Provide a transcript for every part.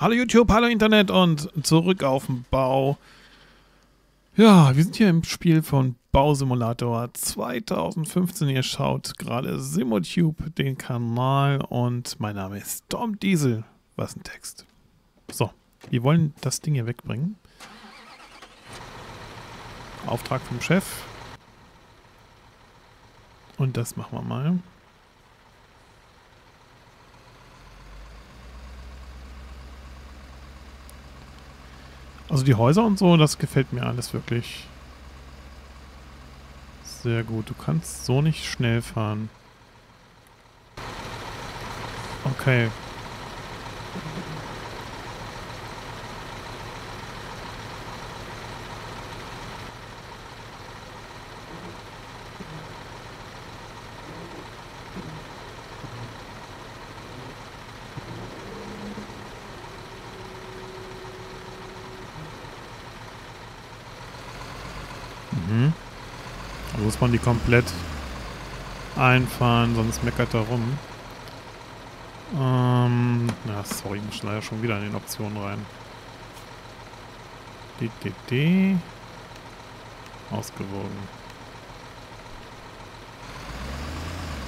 Hallo YouTube, hallo Internet und zurück auf den Bau. Ja, wir sind hier im Spiel von Bausimulator 2015. Ihr schaut gerade Simotube, den Kanal und mein Name ist Tom Diesel. Was ein Text. So, wir wollen das Ding hier wegbringen. Auftrag vom Chef. Und das machen wir mal. Also die Häuser und so, das gefällt mir alles wirklich sehr gut. Du kannst so nicht schnell fahren. Okay. Muss man die komplett einfahren, sonst meckert er rum. Ähm, ja, sorry, ich muss leider schon wieder in den Optionen rein. DDD. Ausgewogen.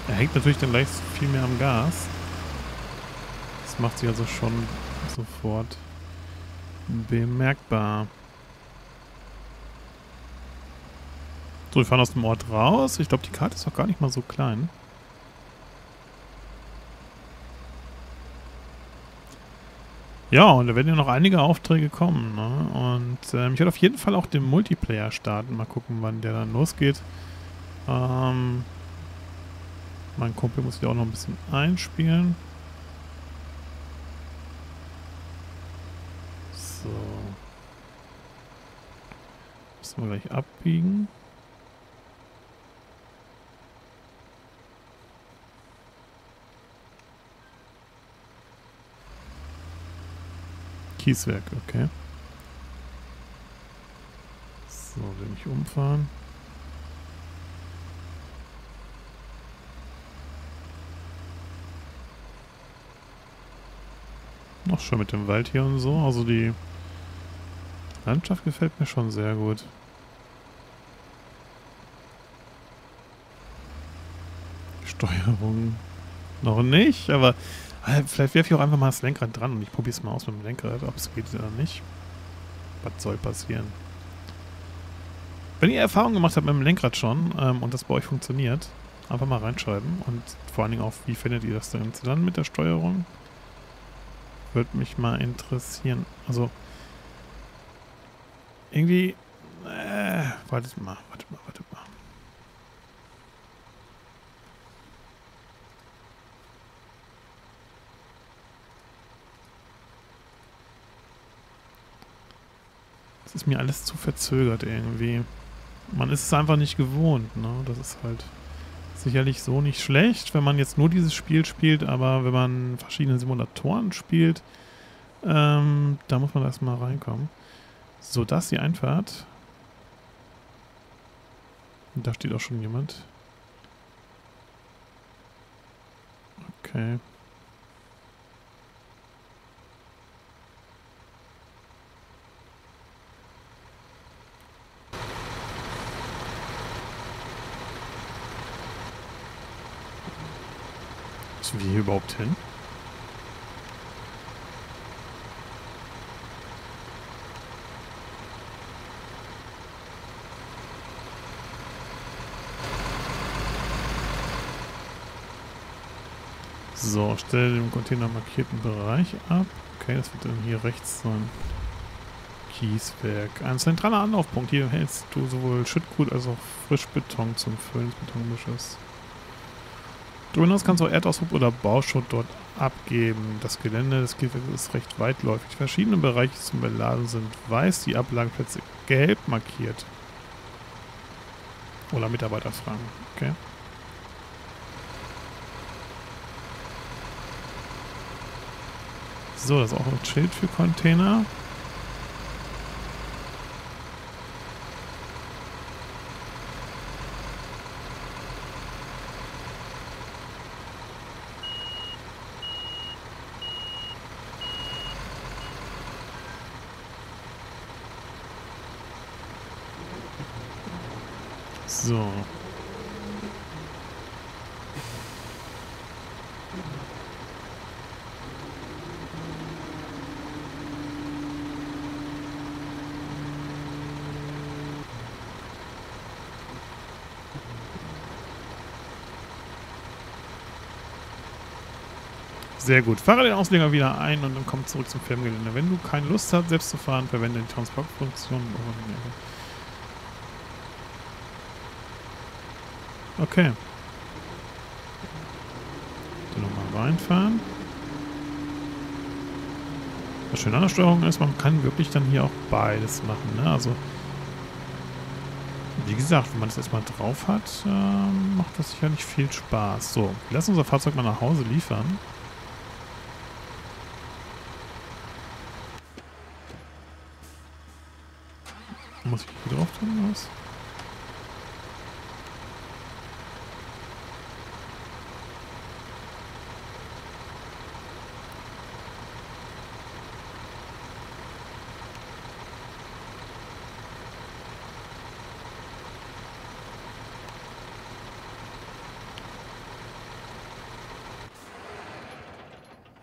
Er hängt natürlich dann gleich viel mehr am Gas. Das macht sich also schon sofort bemerkbar. So, wir fahren aus dem Ort raus. Ich glaube, die Karte ist doch gar nicht mal so klein. Ja, und da werden ja noch einige Aufträge kommen. Ne? Und ähm, ich werde auf jeden Fall auch den Multiplayer starten. Mal gucken, wann der dann losgeht. Ähm, mein Kumpel muss sich auch noch ein bisschen einspielen. So. Müssen wir gleich abbiegen. Kieswerk, okay. So, will mich umfahren. Noch schön mit dem Wald hier und so. Also die Landschaft gefällt mir schon sehr gut. Steuerung noch nicht, aber vielleicht werfe ich auch einfach mal das Lenkrad dran und ich probiere es mal aus mit dem Lenkrad, ob es geht oder nicht. Was soll passieren? Wenn ihr Erfahrung gemacht habt mit dem Lenkrad schon ähm, und das bei euch funktioniert, einfach mal reinschreiben und vor allen Dingen auch, wie findet ihr das denn dann mit der Steuerung? Würde mich mal interessieren. Also, irgendwie, äh, wartet mal, wartet mal, wartet mal. Das ist mir alles zu verzögert irgendwie. Man ist es einfach nicht gewohnt, ne? Das ist halt sicherlich so nicht schlecht, wenn man jetzt nur dieses Spiel spielt, aber wenn man verschiedene Simulatoren spielt, ähm, da muss man erstmal reinkommen. So, das die Einfahrt. Da steht auch schon jemand. Okay. Müssen wir hier überhaupt hin? So, stelle den Container markierten Bereich ab. Okay, das wird dann hier rechts sein. Kieswerk. Ein zentraler Anlaufpunkt. Hier hältst du sowohl Schüttgut als auch Frischbeton zum Füllen des Betonmisches. Darüber hinaus kannst du Erdaushub oder Bauschutt dort abgeben. Das Gelände des Kieswerks ist recht weitläufig. Verschiedene Bereiche zum Beladen sind weiß, die Ablageplätze gelb markiert. Oder Mitarbeiter fragen. Okay. So, das ist auch ein Schild für Container. So. Sehr gut. Fahre den Ausleger wieder ein und dann komm zurück zum Firmengelände. Wenn du keine Lust hast, selbst zu fahren, verwende die Transportfunktion. Okay. Dann nochmal reinfahren. Was schön an der Steuerung ist, man kann wirklich dann hier auch beides machen. Ne? Also, wie gesagt, wenn man das erstmal drauf hat, äh, macht das sicherlich viel Spaß. So, lass unser Fahrzeug mal nach Hause liefern. Muss ich hier drauf tun, was?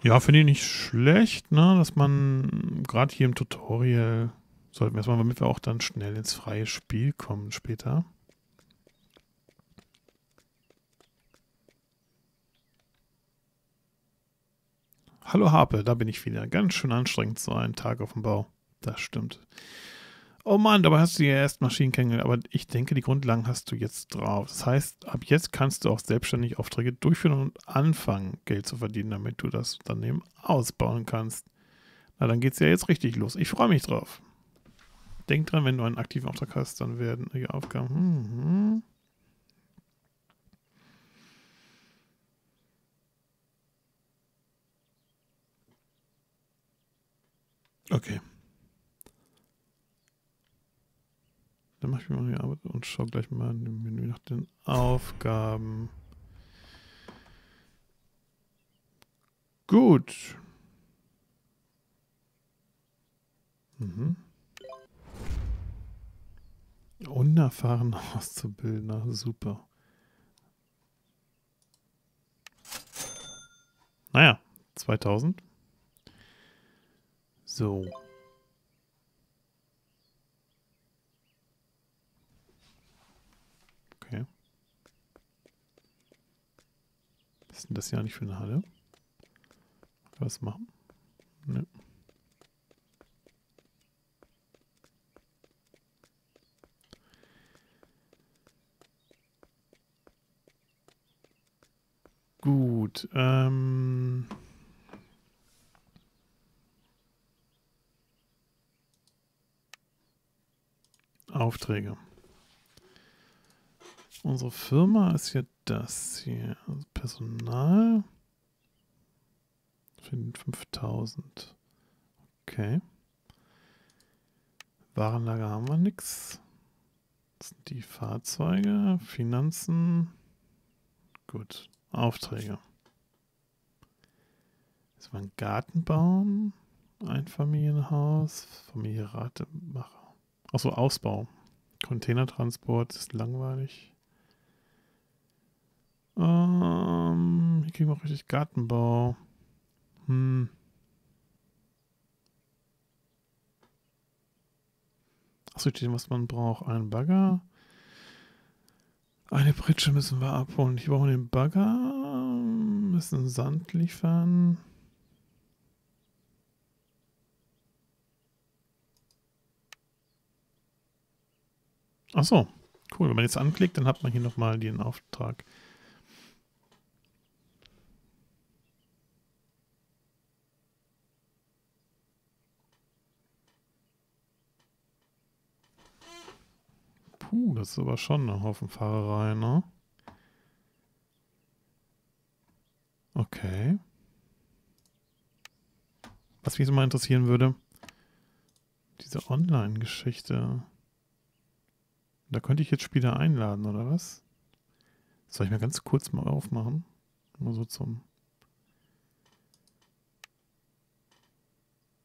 Ja, finde ich nicht schlecht, ne, dass man gerade hier im Tutorial sollten wir erstmal, damit wir auch dann schnell ins freie Spiel kommen später. Hallo Harpe, da bin ich wieder. Ganz schön anstrengend so ein Tag auf dem Bau. Das stimmt. Oh Mann, dabei hast du ja erst Maschinen kennengelernt, aber ich denke, die Grundlagen hast du jetzt drauf. Das heißt, ab jetzt kannst du auch selbstständig Aufträge durchführen und anfangen, Geld zu verdienen, damit du das Unternehmen ausbauen kannst. Na, dann geht's ja jetzt richtig los. Ich freue mich drauf. Denk dran, wenn du einen aktiven Auftrag hast, dann werden die Aufgaben. Hm, hm. Okay. Dann mache ich mal die Arbeit und schaue gleich mal im Menü nach den Aufgaben. Gut. Mhm. Unerfahrener Auszubildender, super. Naja, 2000. So. Okay. Was ist denn das hier eigentlich für eine Halle? Was machen? Ne. Gut. Ähm Aufträge. Unsere Firma ist ja das hier. Also Personal. Für 5000. Okay. Warenlager haben wir nichts. Das sind die Fahrzeuge. Finanzen. Gut. Aufträge. Das war ein Gartenbaum, Einfamilienhaus, Familie Ratemacher. Achso, Ausbau. Containertransport ist langweilig. Ähm, hier kriegen wir auch richtig Gartenbau. Hm. Achso, ich was man braucht. Ein Bagger. Eine Pritsche müssen wir abholen. Ich brauche den Bagger. Müssen Sand liefern. Ach so, cool. Wenn man jetzt anklickt, dann hat man hier nochmal den Auftrag. Puh, das ist aber schon eine Haufen Fahrerei, ne? Okay. Was mich so mal interessieren würde, diese Online-Geschichte. Da könnte ich jetzt Spieler einladen, oder was? Soll ich mir ganz kurz mal aufmachen? Mal so zum...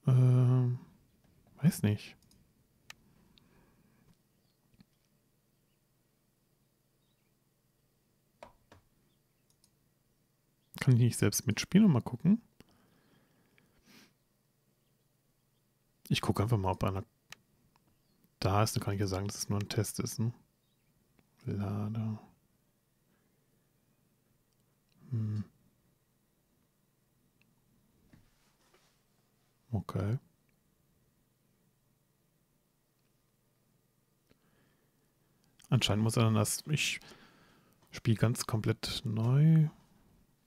Ähm, weiß nicht. Kann ich nicht selbst mitspielen und mal gucken. Ich gucke einfach mal, ob einer da ist. Dann kann ich ja sagen, dass es nur ein Test ist. Ne? Lader. Hm. Okay. Anscheinend muss er dann das. Ich spiele ganz komplett neu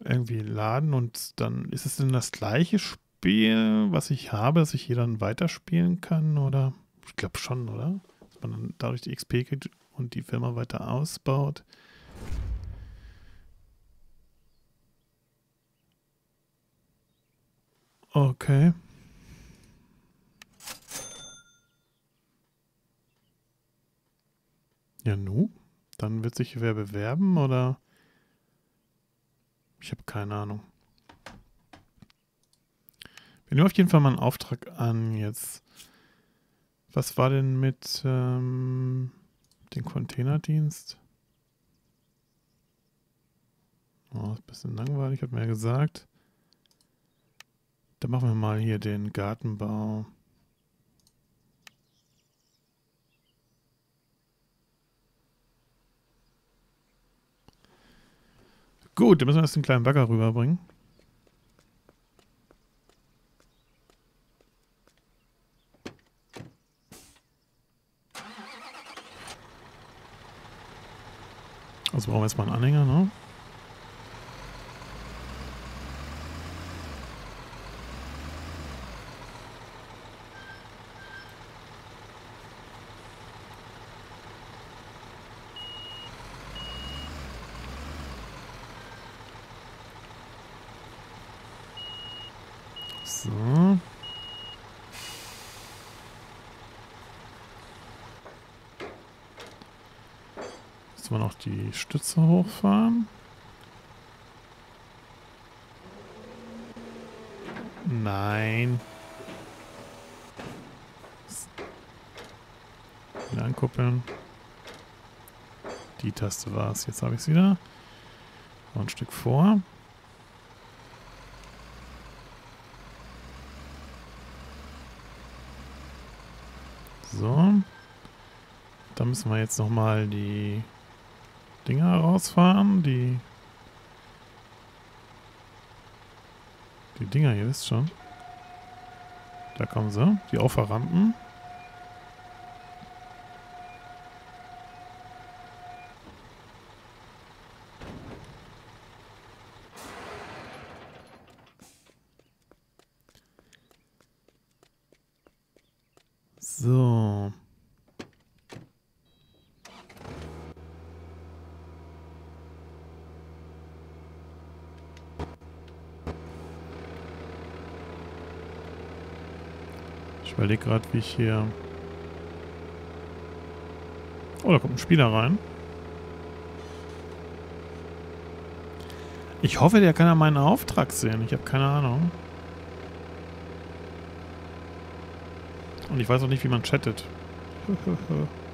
irgendwie laden und dann ist es denn das gleiche Spiel, was ich habe, dass ich hier dann weiterspielen kann oder? Ich glaube schon, oder? Dass man dann dadurch die XP kriegt und die Firma weiter ausbaut. Okay. Ja, nu? Dann wird sich wer bewerben oder? Ich habe keine Ahnung. Wir nehmen auf jeden Fall mal einen Auftrag an jetzt. Was war denn mit ähm, dem Containerdienst? Oh, ist ein bisschen langweilig, hat mir ja gesagt. Dann machen wir mal hier den Gartenbau. Gut, dann müssen wir erst den kleinen Bagger rüberbringen. Also brauchen wir jetzt mal einen Anhänger, ne? So. Jetzt wir noch die Stütze hochfahren. Nein. Wieder ankuppeln. Die Taste war es. Jetzt habe ich es wieder. Ein Stück vor. So. Da müssen wir jetzt nochmal die Dinger rausfahren. Die, die Dinger, ihr wisst schon. Da kommen sie. Die Auffahrrampen. So. Ich überlege gerade, wie ich hier... Oh, da kommt ein Spieler rein. Ich hoffe, der kann ja meinen Auftrag sehen. Ich habe keine Ahnung. Und ich weiß auch nicht, wie man chattet.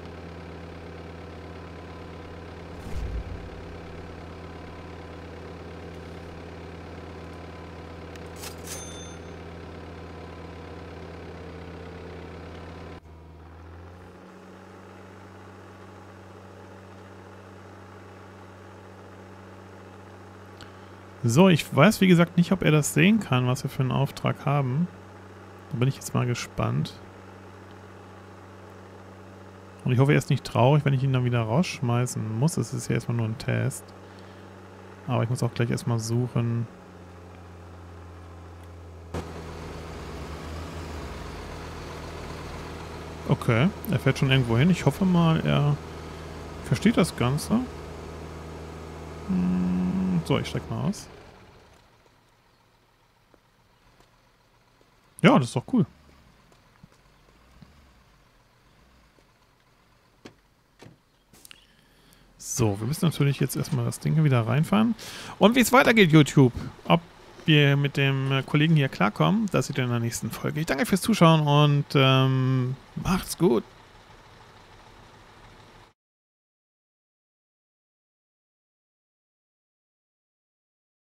So, ich weiß wie gesagt nicht, ob er das sehen kann, was wir für einen Auftrag haben. Da bin ich jetzt mal gespannt. Und ich hoffe, er ist nicht traurig, wenn ich ihn dann wieder rausschmeißen muss. Es ist ja erstmal nur ein Test. Aber ich muss auch gleich erstmal suchen. Okay, er fährt schon irgendwo hin. Ich hoffe mal, er versteht das Ganze. Hm, so, ich steig mal aus. Ja, das ist doch cool. So, wir müssen natürlich jetzt erstmal das Ding wieder reinfahren. Und wie es weitergeht, YouTube. Ob wir mit dem Kollegen hier klarkommen, das seht ihr in der nächsten Folge. Ich danke fürs Zuschauen und ähm, macht's gut.